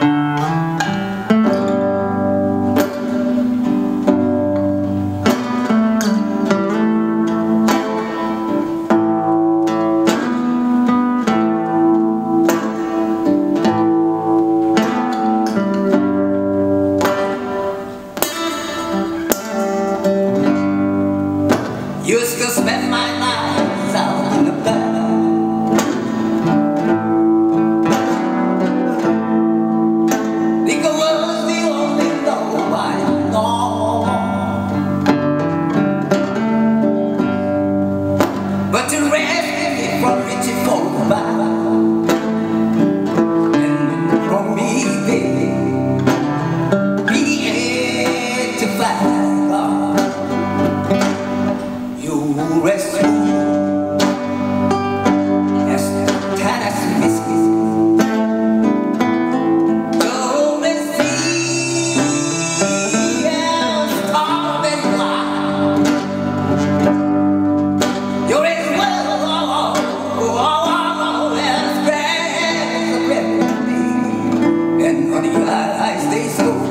Música And honey, high, I stay so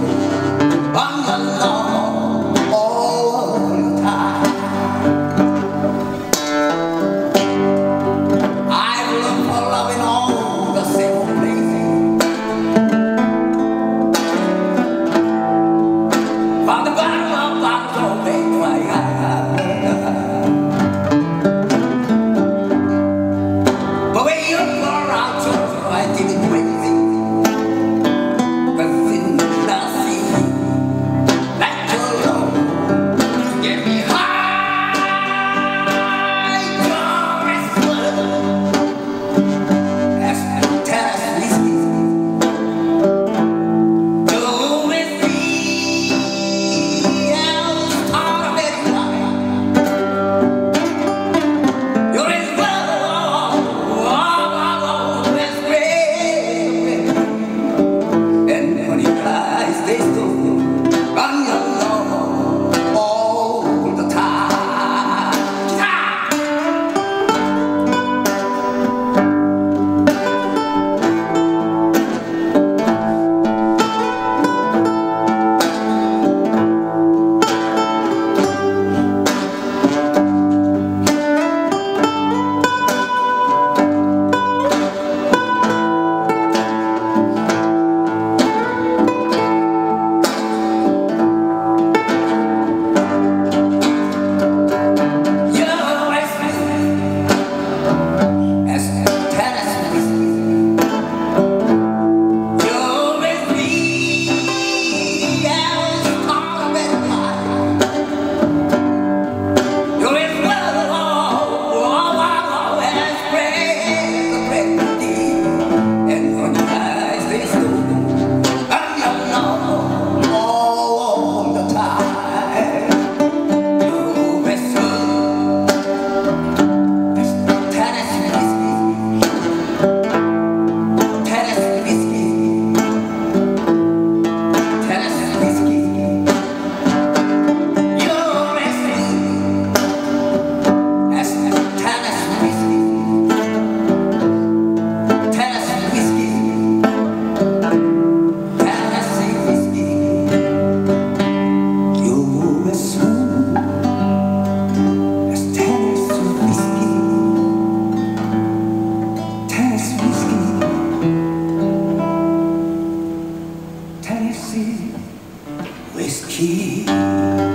Tennessee whiskey.